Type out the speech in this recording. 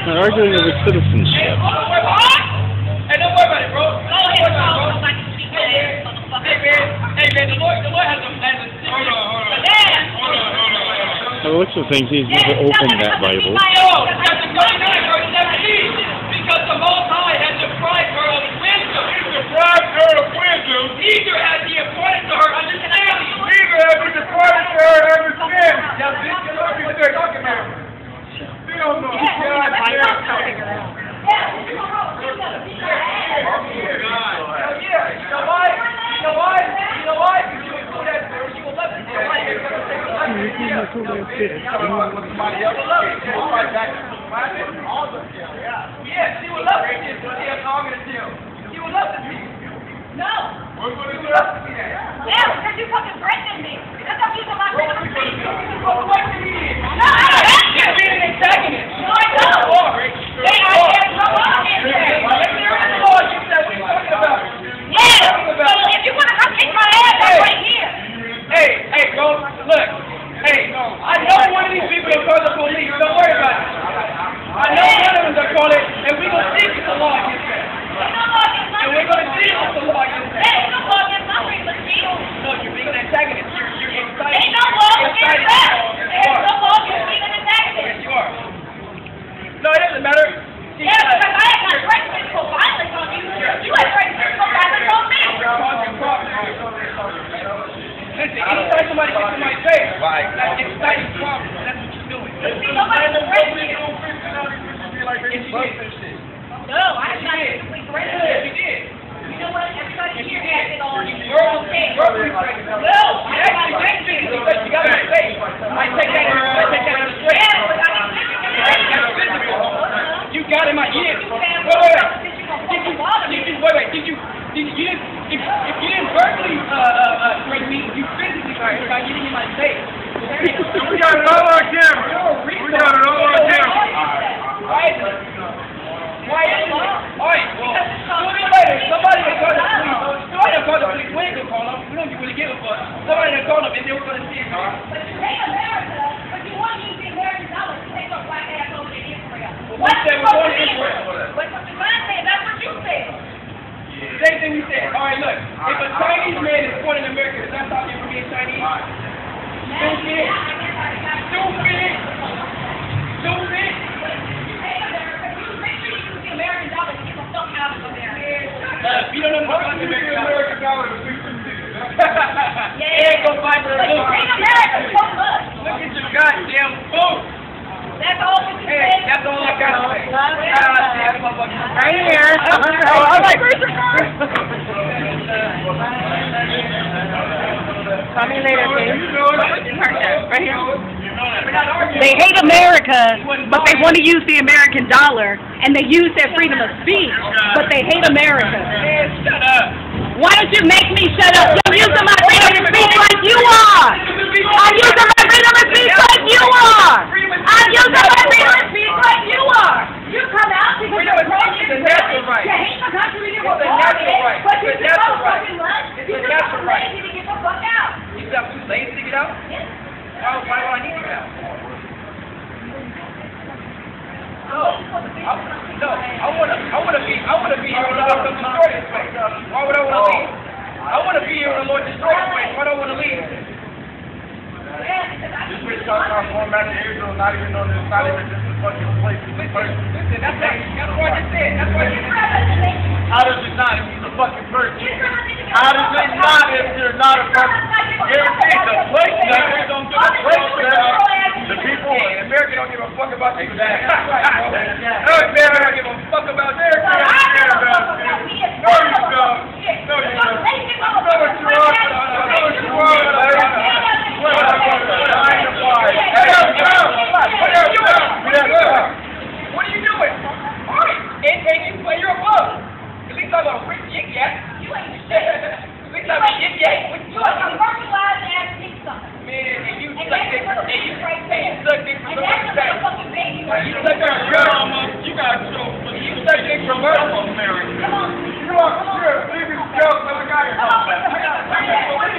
They're arguing over citizenship. Hey, don't worry about it. Hey, don't worry about it, bro. Don't worry about it, bro. Hey, man. Hey, man, the Lord, the Lord has a, has a secret. Hold on, hold on. Yeah. Hold on, hold on, hold on. By the looks of things, he's never opened that Bible. No, chapter 39, verse 17. Because the Most High has deprived her of wisdom. He's deprived her of wisdom. Neither has he appointed to her understanding. Neither has he departed to her understanding. Now, this is what we say. Talking about. We don't know. God damn. Yeah, you? You? You you you will love it. You know? You're gonna say, "I love it." Yeah. Yeah, she will love it. See us all in the jail. She will love to see you. No. What's what She is love to that. Yeah, because you fucking threatened me. That's how you my freedom of speech. Well, what do you mean? No, I don't. You're being an antagonist. No, I don't. War, right? Hey, I can't come on in Hey, there. if there is a law, you said, what are you talking about? Yeah. So if you want to come kick my ass, I'm right here. Hey, hey, bro, look. Hey, I know one of these people will call the police. Don't worry about it. I know one of them will call it, and we're going to see if it's a law against that. Ain't no law against my And we're going to see if freedom. it's a law against Hey, that. ain't no law against my freedom of speech. No, you're being an antagonist. You're, you're inciting. Ain't no law You're against inciting. that. Yes, you There's no are. law against being an Yes, antagonist. you are. No, it doesn't matter. See, Yeah, uh, because I had not threatened physical violence on you. You had threatened physical violence on me. Listen, anytime somebody gets in my face, that's inciting problems. That's what you're doing. See, nobody was threatening you. Yes, you did. No, I did not physically threaten you. Yes, you did. You know what? Everybody here acted on You you. verbal- Okay. verbally threatened. No, You actually did physically threaten. You got in my face. I take that, I take that as a threat. Yeah, but I didn't That's physically physical. Uh-huh. You got in my ear. You Wait, said, wait, wait. since you gonna Did you, did you, wait, wait, did you, did you, you if, if you didn't verbally, uh, uh, uh, threaten me, you physically threatened me by getting in my face. We got it all on camera. We got it all on camera. Same thing we said. Alright, look. If a Chinese man is born in America, does that stop him from being Chinese? Uh, you don't know nothing about the American dollar. American dollar is sixty six. Yeah, go find your food. Look at your goddamn food. That's all you Hey, said. that's all I got to say. Goddamn motherfucker. Right here. Oh, I'm like, where's your car? Call me later, You please. Right here. We're not arguing. They hate America, but they want to use the American dollar, and they use their freedom of speech, but they hate America. Shut up. Why don't you make me shut up? I'm using my freedom of speech like you are. I'm using my freedom of speech like you are. I'm using my freedom of speech like you are. You come out because you're a natural right. You hate the country you It's were a born natural in, right. but you It's a just natural don't right. fucking lunch. It's You a just natural lazy to get the fuck out. You got too lazy to get out? Why, oh, why do I need to get out? No, I, no, I wanna, I wanna be, I wanna be here when Lord comes to destroy this place. Why would I wanna leave? I wanna be here when the Lord destroys this place. Why do I wanna leave? This bitch talking about going back to Israel, not even on this, not even just a fucking place. Person. Listen, that's what, that's what I just said. That's what I just said. How does it not if he's a fucking person? How does it not if you're not a person? Guarantee the place that they don't give a place that the people. Hey, America don't give a fuck about you. Exactly. Bro. No, America don't give a fuck about their No, you don't. No, you don't. No, what you are. No, what you are. Take that girl, mom. You got to show. You take this from her, America. Come on, come on, come on. Leave this girl, cause I got it.